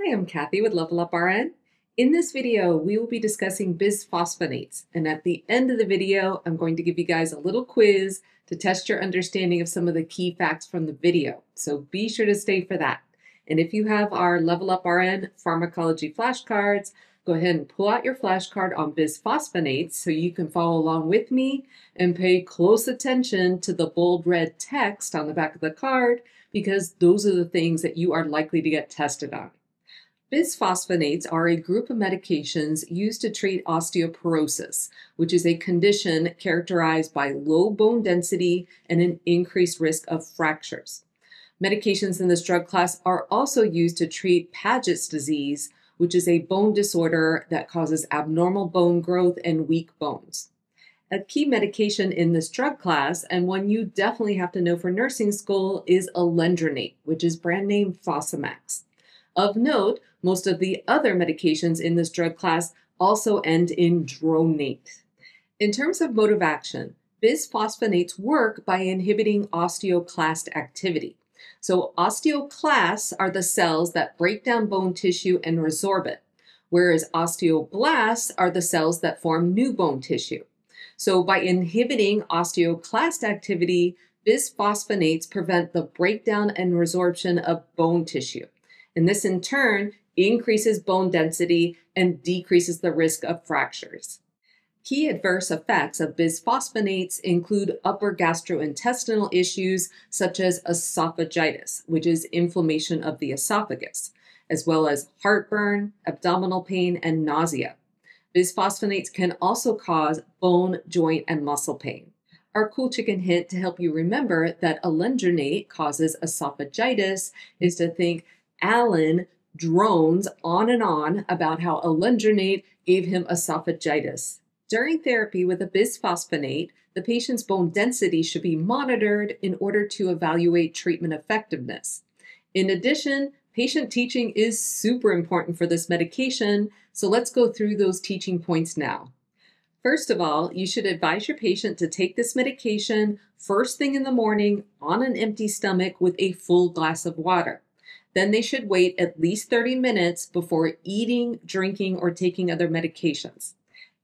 Hi, I'm Cathy with Level Up RN. In this video, we will be discussing bisphosphonates. And at the end of the video, I'm going to give you guys a little quiz to test your understanding of some of the key facts from the video. So be sure to stay for that. And if you have our Level Up RN pharmacology flashcards, go ahead and pull out your flashcard on bisphosphonates so you can follow along with me and pay close attention to the bold red text on the back of the card because those are the things that you are likely to get tested on. Bisphosphonates are a group of medications used to treat osteoporosis, which is a condition characterized by low bone density and an increased risk of fractures. Medications in this drug class are also used to treat Paget's disease, which is a bone disorder that causes abnormal bone growth and weak bones. A key medication in this drug class, and one you definitely have to know for nursing school, is alendronate, which is brand name Fosamax. Of note, most of the other medications in this drug class also end in dronate. In terms of mode of action, bisphosphonates work by inhibiting osteoclast activity. So, osteoclasts are the cells that break down bone tissue and resorb it, whereas osteoblasts are the cells that form new bone tissue. So, by inhibiting osteoclast activity, bisphosphonates prevent the breakdown and resorption of bone tissue. And this in turn increases bone density and decreases the risk of fractures. Key adverse effects of bisphosphonates include upper gastrointestinal issues such as esophagitis, which is inflammation of the esophagus, as well as heartburn, abdominal pain, and nausea. Bisphosphonates can also cause bone, joint, and muscle pain. Our cool chicken hint to help you remember that alendronate causes esophagitis is to think Alan drones on and on about how alendronate gave him esophagitis. During therapy with a bisphosphonate, the patient's bone density should be monitored in order to evaluate treatment effectiveness. In addition, patient teaching is super important for this medication, so let's go through those teaching points now. First of all, you should advise your patient to take this medication first thing in the morning on an empty stomach with a full glass of water. Then they should wait at least 30 minutes before eating, drinking, or taking other medications.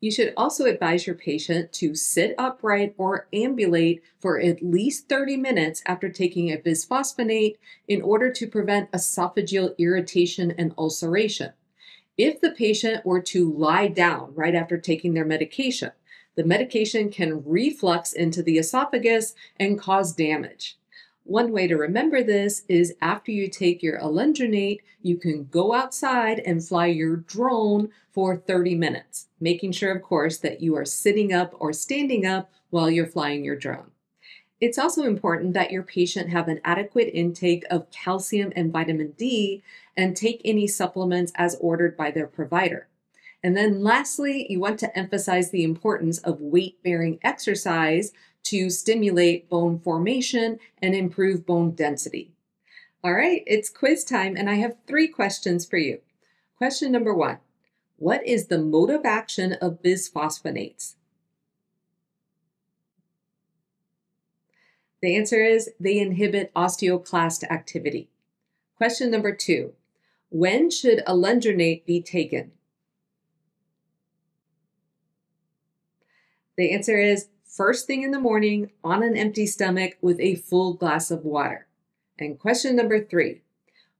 You should also advise your patient to sit upright or ambulate for at least 30 minutes after taking a bisphosphonate in order to prevent esophageal irritation and ulceration. If the patient were to lie down right after taking their medication, the medication can reflux into the esophagus and cause damage. One way to remember this is after you take your alendronate, you can go outside and fly your drone for 30 minutes, making sure, of course, that you are sitting up or standing up while you're flying your drone. It's also important that your patient have an adequate intake of calcium and vitamin D and take any supplements as ordered by their provider. And then lastly, you want to emphasize the importance of weight bearing exercise to stimulate bone formation and improve bone density. All right, it's quiz time, and I have three questions for you. Question number one What is the mode of action of bisphosphonates? The answer is they inhibit osteoclast activity. Question number two When should alendronate be taken? The answer is first thing in the morning on an empty stomach with a full glass of water. And question number three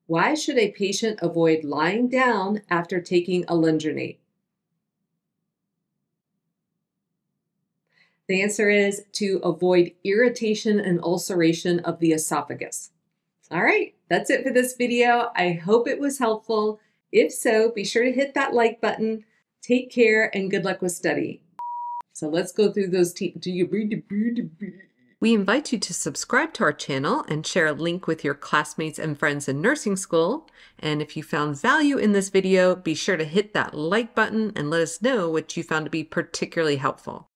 Why should a patient avoid lying down after taking alendronate? The answer is to avoid irritation and ulceration of the esophagus. All right, that's it for this video. I hope it was helpful. If so, be sure to hit that like button. Take care and good luck with studying. So let's go through those. We invite you to subscribe to our channel and share a link with your classmates and friends in nursing school. And if you found value in this video, be sure to hit that like button and let us know what you found to be particularly helpful.